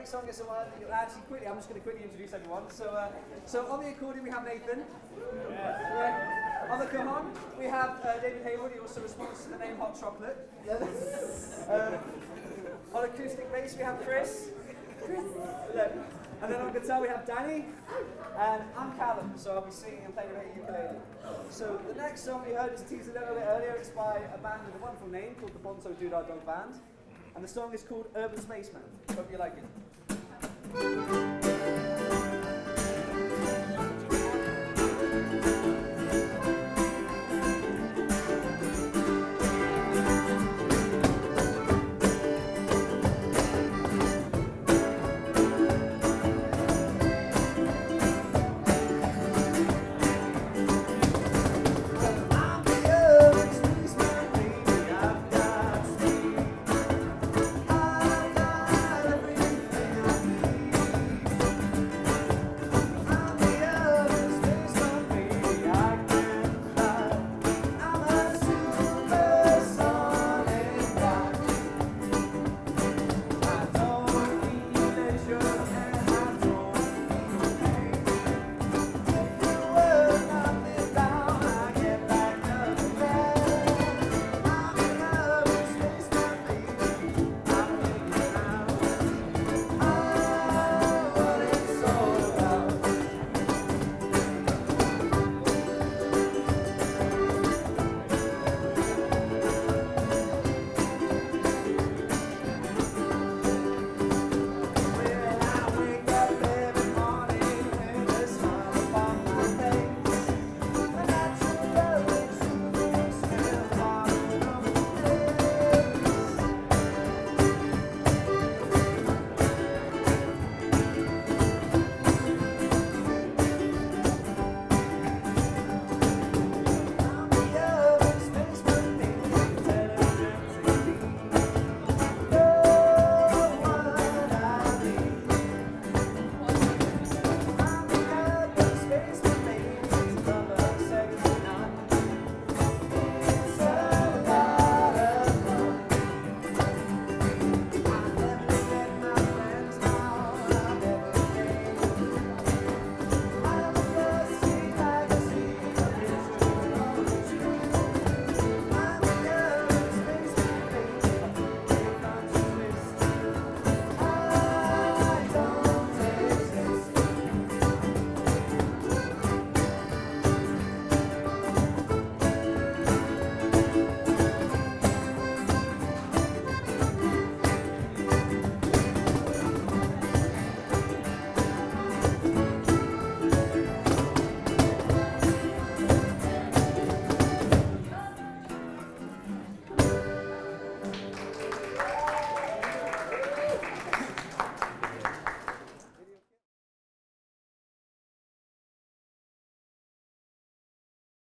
next song one you actually quickly. I'm just going to quickly introduce everyone. So, uh, so on the accordion we have Nathan. Yeah. On the cajon we have uh, David Haywood. He also responds to the name Hot Chocolate. uh, on acoustic bass we have Chris. Chris. And then on guitar we have Danny. And I'm Callum, so I'll be singing and playing a bit of ukulele. So the next song we heard is teased a little bit earlier. It's by a band with a wonderful name called the Bonzo Doodah Dog Band. And the song is called Urban Spaceman. Hope you like it.